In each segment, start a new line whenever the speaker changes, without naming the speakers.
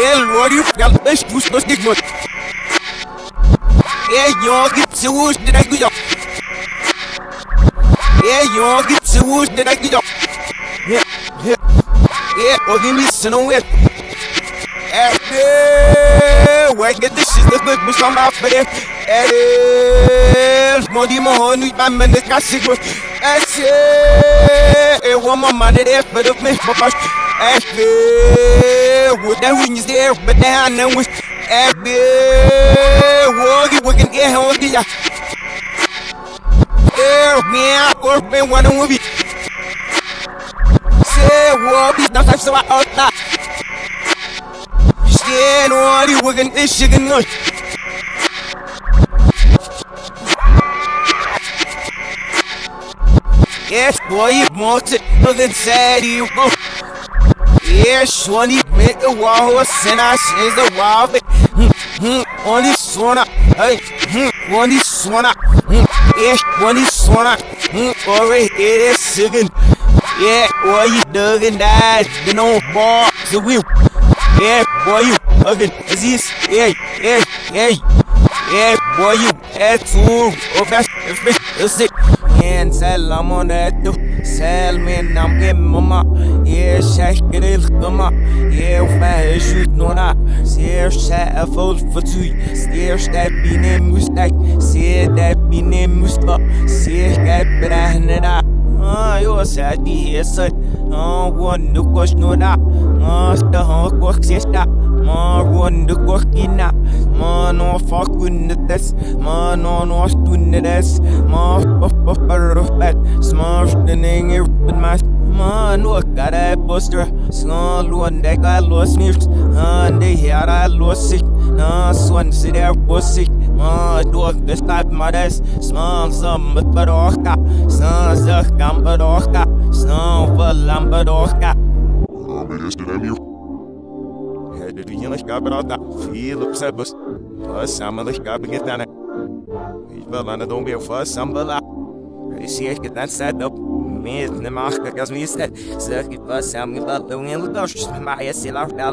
El Rory, gal beş bus dos dik mot. E yo git seus de dai gujo. E yo git seus de dai gujo. Yeah, yeah. Yeah, o gimi sino it. É, ué, get this shit, let's look, bitch, I'm out for it. É, mondi mohonu, my man, this guy sick, É, eu amo a maneira, but eu me papas. É, o da wings there, but that I know is. É, o que we can get on the. É, minha corpo, eu wanna move it. Say, what is not so I ought Stand on it, we're gonna this shit gonna Yes, boy, you want it, look inside you go. Yes, one you the wall, and I says the wall, on this sona, hey, on this sona, yes, one is sona, already it is second. Yeah, boy, you dug and died, the no bar, the wheel. Yeah, boy, you hugging, is this, yeah, yeah, yeah, yeah, boy, you ass if Okay, it's it. Can't tell I'm on that do. Tell me I'm getting mama. Yeah, shake it in mama. Yeah, fast shoot no na. Steer chat a fool for two. Steer that be name mistake. See that be name mistake. See that be that. Ah, you a sad, yes, sir. Ah, one no question no that. Ah, the hunk was sister fakunne des ma no no stunne des. Ma papa smash the name with my ma. No cara poster small one that I lost me and they here I lost it na swan sit there pussy ma dog the stop my des. Small some but baroka sa sa kam baroka sa valam baroka de dienlijkheid brada. Philip Sebus. Was samenlijkheid begint aan het. Ik wil aan het ongeveer vast sambala. Ik zie ik het net set op. Met de macht als wie zet. Zeg ik was samen wel doen in de dorst. Maar je zit af daar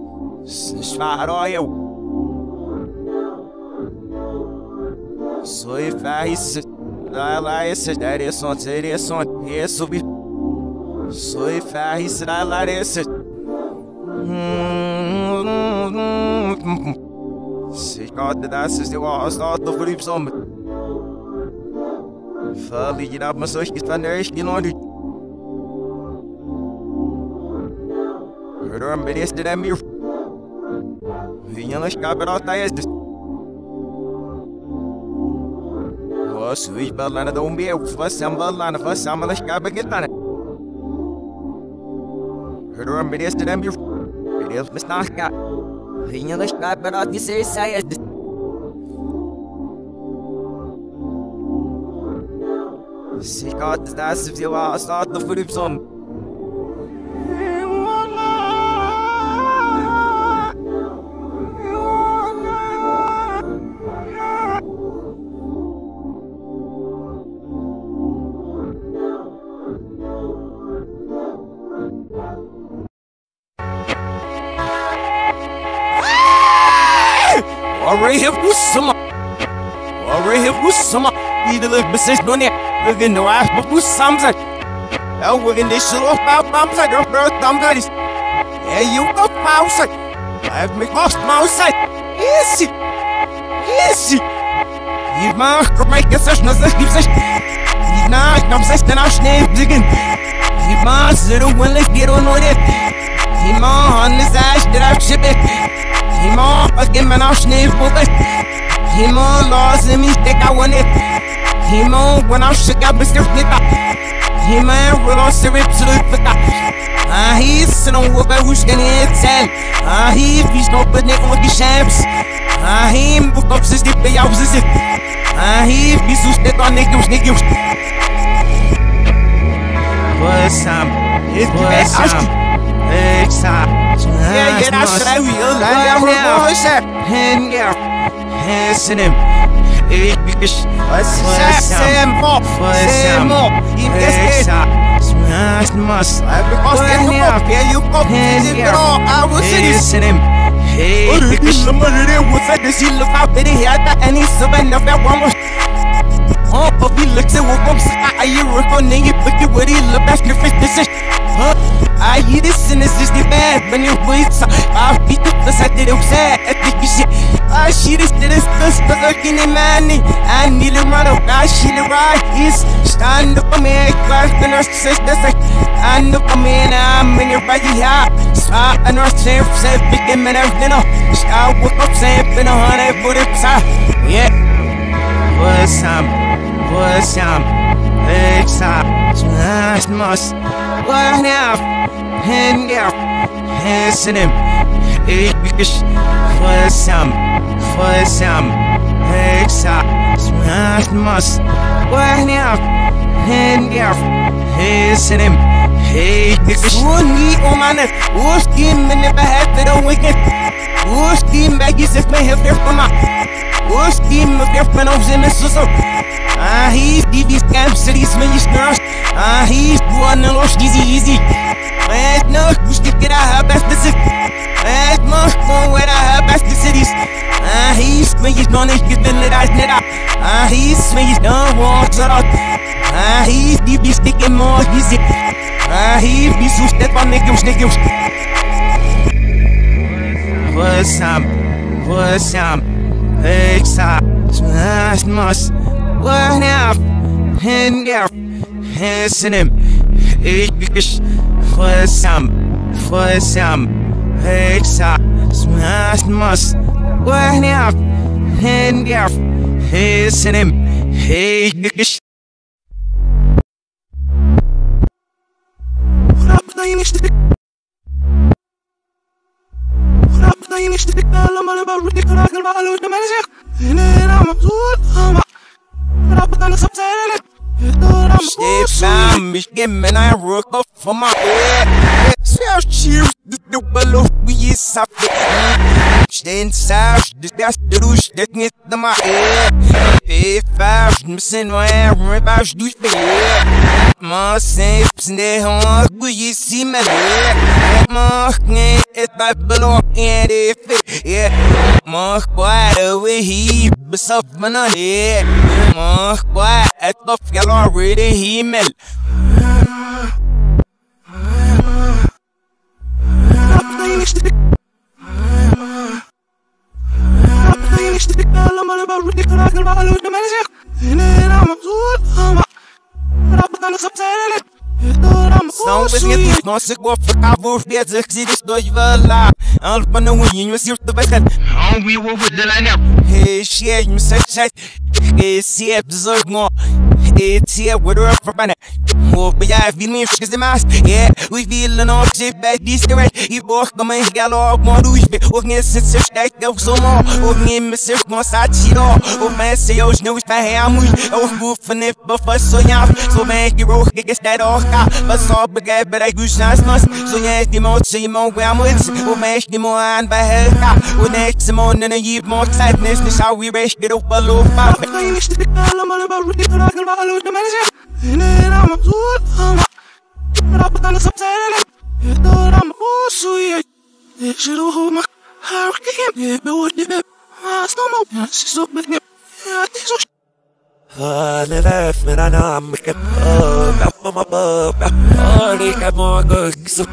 balana don't be for some balana for some of the cabineta. Hörn berest den bi. Innerlich gab er da jetzt. Best was es dann. Schwar eu. So if I is lá lá esse direção direção é subir. So if I is lá lá esse. Se corta das se eu gosto do frio som. Verlieren ab, was euch ist van der echt genodig. Hörm berest den mir. Vinha escapa Yalnız kabrata yazdı. Vasu işbarlarına da umbiye ufasam vallarına fasam alış kabakitlerine. Kırıyorum bir eskiden bir bir yılmış nahka. Yalnız kabrata seysa yazdı. Sikat da sıvı asatlı fırıpsam. Already have some. Already have some. Either look, but since no net. Looking no ass, but something? Oh, we're in this shit off about thumbs like your birth thumbs. Yeah, you go mouse. I have me lost mouse. Easy. Easy. Die Macht, komm, ich gestern, das ist, gibt's nicht. Die Nacht, am 16 Ausschnee, Diggen. Iman zero when let's get on with it. Iman on this ash that I'm shipping. Iman fucking man I'm sniff moving. Iman laws in me think I want it. Iman when I'm shook up Mr. Flicker. Iman roll on syrup to the flicker. Ah, he's sitting on whoop who's gonna tell. Ah, he he's no but nigga with the shams. Ah, he book up since the pay I was it. Ah, he be so stick on niggas, niggas. What's up? It's what's up? It's up. Yeah, yeah, that's right. We all like that. What's up? And yeah, hands in him. Hey, because what's up? Sam Bob. What's up? What's up? Smash must. Because they come up here, you come to the door. I was in him. Hey, because somebody there was at the sea, look out, they had that, and he's so bad enough that one was. Oh, but we look to what comes I work on and you put your woody look back your face this is I hear this and is the bad when you wait I beat the plus I did it sad I think you shit I this to this plus cause I can imagine I need to run I see the ride is stand up for me class the nurse says this like I know I'm in I'm in your right here so I know I'm saying say big man everything up I woke up saying been a hundred for the yeah What's up? What's up? What's up? Smash must. What now? And now. Hands because what's up? What's up? What's up? Smash must. What now? And now. Hands in him. Hey, because one knee on my neck. For my. What's game of their panels in the sizzle? Ah, he's these camp cities, man, you snarls. Ah, he's one and lost easy, easy. Man, no, we stick it out, best the city. Man, most fun where I have best the cities. Ah, he's when he's gonna get the lit eyes, net out. Ah, he's when he's done, walks out. Ah, he's deep, be sticking more easy. Ah, he's be so step on niggas, niggas. What's up? What's up? It's up, smash must. What now? And now, hands in him. It's what's up? What's up? It's up, smash must. What now? And now, hands in him. Hey, it's
طين اشتكنا لما نبرد كراك المعلوش نمنزق هنا مبزول هما ربنا سبسالك
Step down, mich gemme ein Rook up for my head. Sehr schier, du Ballo, wie ist ab. Stehen saus, das beste Dusch, das nicht in my head. Hey, fast, missing my air, rebash, du Marseille, Sneeuwen, goeie zie me Mag niet, het blijft beloof in de fit yeah. Mag waar we hier, besef me nog hier Mag waar, het tof geloof I'm
y'all about losing my shit. And then I'm a fool, I'm a São pesquisas
nossas que vou ficar por vezes que se dois valar Alpa não unho, se eu te vai ser Não me vou de lá não Recheio, it's here with her up running. Oh, but yeah, feeling shit the mass. Yeah, we feeling all shit back this direct. You both come and get all more do it. Oh, yes, since it's that go so more. Oh, me and Mr. Monsat shit all. Oh, man, say, oh, no, it's my ham. Oh, wolf and if buffer so yam. So, man, you roll, get that all got. But so, but I bet I grew shots must. So, yes, the more, say, more, where I'm with. Oh, man, the more, and by hell, Oh, next, the more, and I give more tightness. This how we rush, get over low. I'm
not going to be able to do it. المعلوش نمنزق هنا مبزول هما ربنا سبسالك الدور مبوسوية يشروهما هاركيم يبود بيب أصنمو يسيسو بنيم يتيسوش
Alle väfnen namn kan böga på ma böga Örika måga så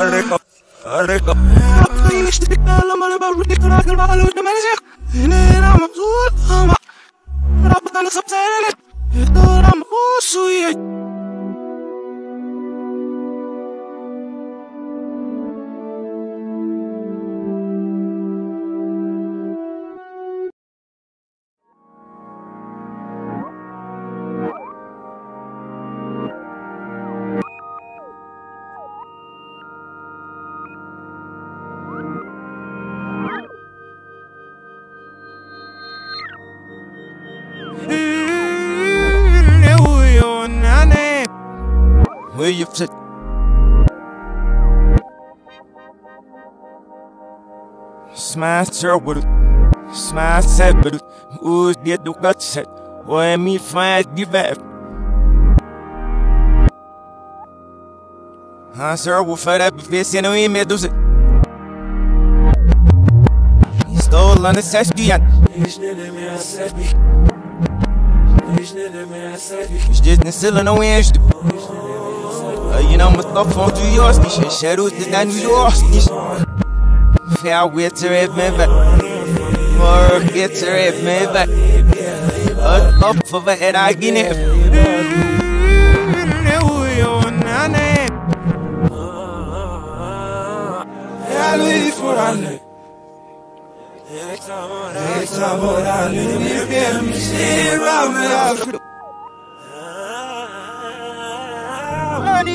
Örika Örika
طين اشتكنا لما نبرد كراك المعلوش نمنزق هنا مبزول هما ربنا سبسالك I'm all oh, sweet.
Where you fit? Smash with it. Smash set with it. Who's get the gut set? Why me find the? Han sir will fight up if it's in a way, me do it. He stole on the session. Os dias nesse não enche Aí não me topo on du yours. Nicht shadows de la New York Nicht Fair with her if me back. For get her if me back. Up up for the head I get it Zebrishness so for the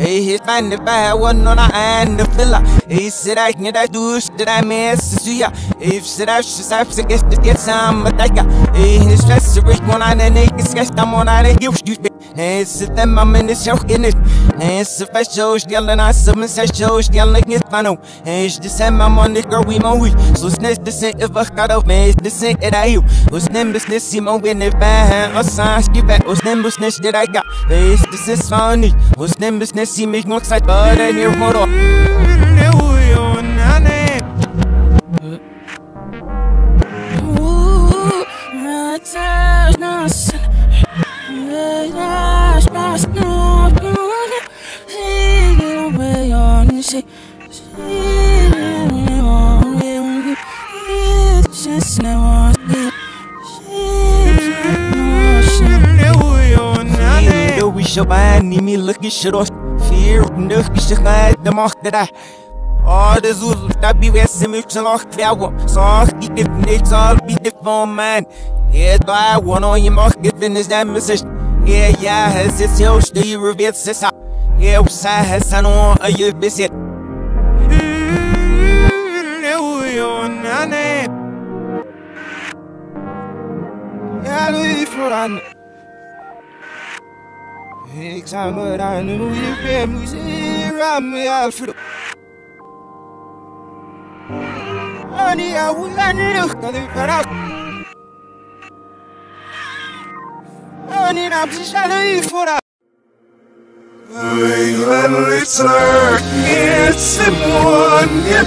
Hey, he's fine if I had one on a and the filler. Hey, said I can I do that I miss to ya. If said I should have to get to get some, but I got. Hey, his stress is rich one on a naked sketch, I'm on a hill. Hey, sit them, I'm in the show in it. Hey, it's a fast show, yelling, I summon such shows, yelling, it's. Hey, it's the same, I'm on the girl, we mo we. So next the same if I got up, man, the same that I you. What's name is this, Simon, when it bad, or signs, give back, name is this that I got. It's this is funny. What's more excited, but I near motor. We shall buy me look should hide the mark that I. All the zoo that be where and off flower. So he give it's all be the phone man. Yeah, I one on your market in this damn message. Yeah, yeah, has it's your stay reverse this out. Yeah, side has an on a year visit. Yeah, Louis Fran. Examen, nous y fait musique, rame Alfredo. Ani a wulani kali farak. Ani bishale fora.
It's her, it's someone, yep.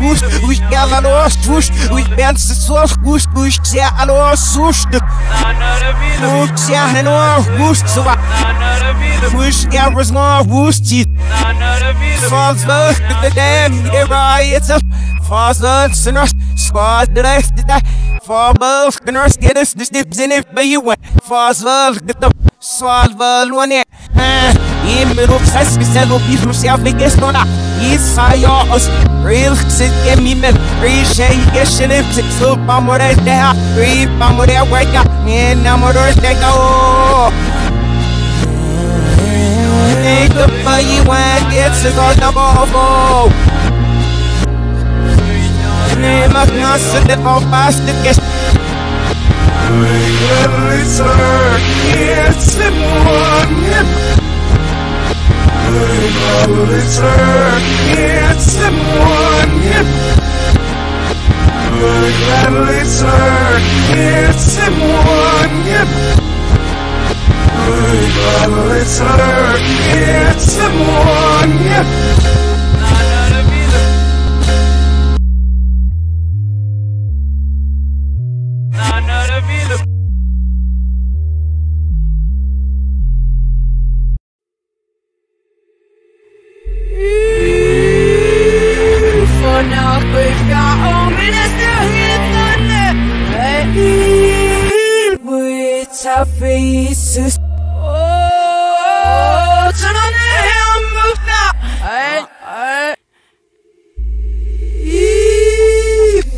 whoosh, who's gal a lost whoosh, who's best the source whoosh, who's sia a lost whoosh, who's sia and all whoosh, so I whoosh gal was more whoosh, teeth. Falls look at the damn, era, it's a falls look, sinners, squad, the rest of that. Fall above, the nurse get us the steps in it, but you went. Falls love, get the swallow one it. In middle of sex, we sell up you yourself, make it I yours. Real sit in me, shake, get shit if it's so I'm what I there. Real, I'm what I wake up. And I'm what I go. Think the fire you want, gets it all the ball.
Her, it's someone, yep. It's her, it's someone, yep. It's her, it's someone, yep. It's her, it's someone,
our faces. Oh, turn on the helm, move now. Hey, hey.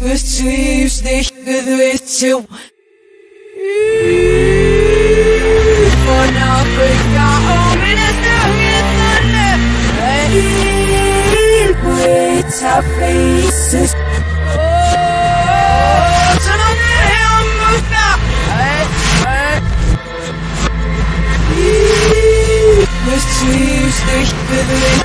Betrivs ikke ved til. For når bygger om i næste hænderne. Hey, with our faces.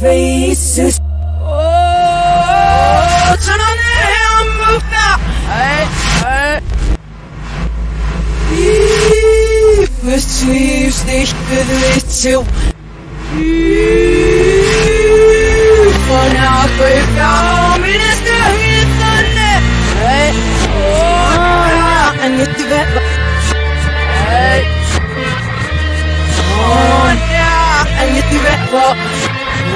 faces. Oh, turn on the helm, move now. Hey, hey. Betrivs ikke ved til. For når bygger om i næste hænderne. Hey, oh, it's the Hey. Oh, yeah, and it's the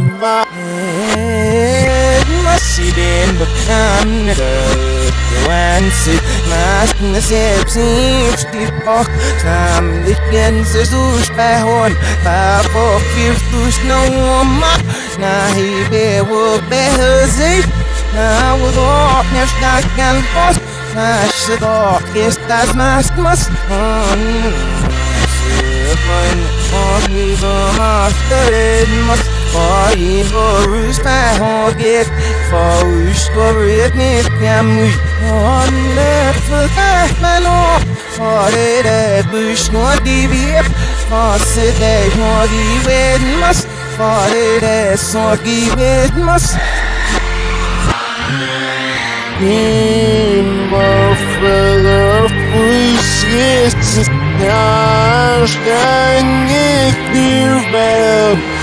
Schneebar Masiden bekam Nuances, Masken selbst nicht die Bock Sam dich Gänse sucht bei Horn Babo wirst du Schnauma Na hibe wo behösig Na wo doch ne starken Boss Na doch ist das Maskmas Sifan Och vi var master mas Oi, Boris Pahoget, for Uskorit Nikamu, on left for Kahmano, for it a bush no divip, for sit a hori with must, for it a soggy with must. Nimbo further push it's Gosh, dang it, dear bell. Immer durchgemischt. Näher Schneebar.
Goodness, I'm playing out there with it over.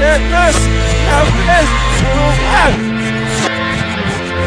Goodness, I'm playing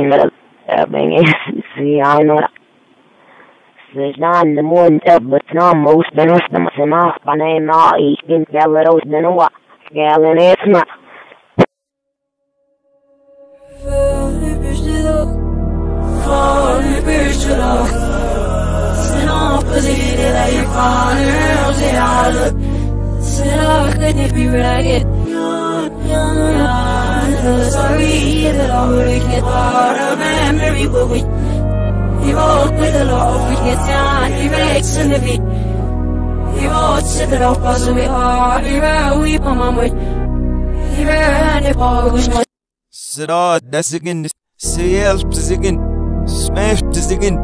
Mayroon sabi niya si ano Sizdan mun tabbatan mos benos da masama
panay na ikin in benwa kalin esma Fali bijra Fali bijra Sinan kızıyla yıkanır ziyaret Sinan kızıyla yıkanır feel
sorry that I'm breaking apart a memory where we He wrote with a lot of weakness and he breaks in the beat. He wrote to the rock was we are, he wrote we on my He ran the ball was my
Sıra desigin, siyel desigin, smef desigin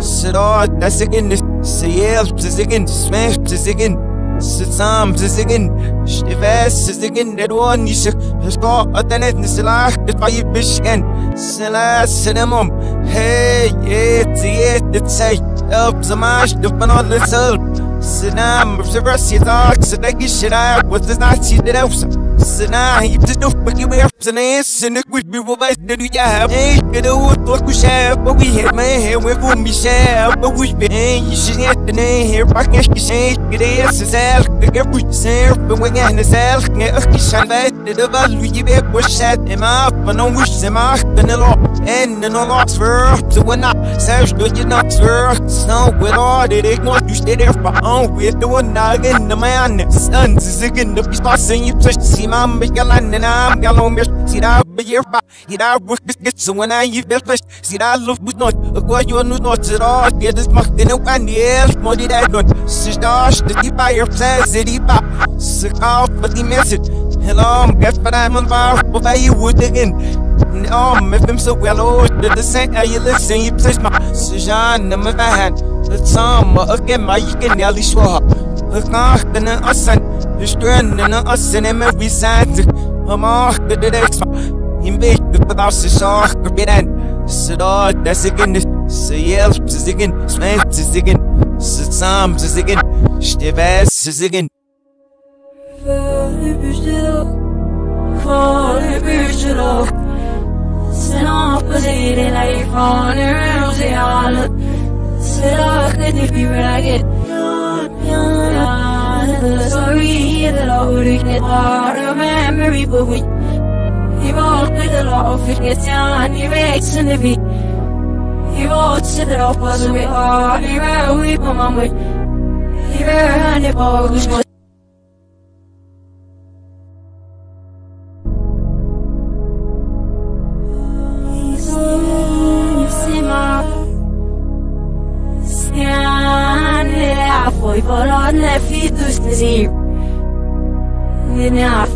Sıra desigin, siyel desigin, smef desigin Sammensingen, stivessingen, det du on isik, skotten et nisilak, et vay bisken, silasenem om, hey, et et et say, up zamash, du banan lisel, sinam, rivers yatak, sedegi shirak, what does not. Sana hepsi de fucking bear Sana seni kurtmurmamaz da dünya Eşke de utlak kuşa But we had my head with one me shab But we been işin etine Her bak eşki şey Eşke de yesin sel Kıkır bu sen Ben ve gene sel Ne öfke şan ve etli de valu gibi Boş et ema Ben on wish ema Hakkını lo Ennen o loks ver So when I Sash do you not ver Snow with all that it was You stay there for on. With the one noggin the man Sons is again the beast Passing you touch See imam bi galan na nam galom bi sira bi yer ba ira bus bis git so when i you best best sira love but not go you no not sira get this mach den and yes modi da not sira the deep by your says it deep up sick out but the message. Hello guess but i'm on fire. But i would again. Um if i'm so well. Oh the descent are you listening? You place my sijan na my hand the time again my you can nearly swap without the shark, the bit and sit all, that's again, say yell, ziggin, smack, ziggin, sit some, ziggin, stivas, ziggin.
Följ bystet Följ bystet Sen opposite det ifrån er til alle Sætter det vi vil ikke Sorry that I would get hard of memory but we He walked with a lot of it makes and if he He walked to the opposite we are He ran we put my way He ran it all was zir Nenaf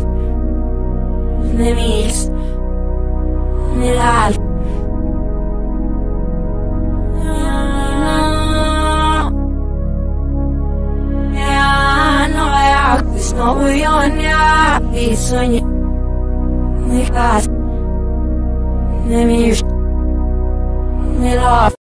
Nemis Nelal Znowu Jonia i Sonia Nikas Nemir Nelaf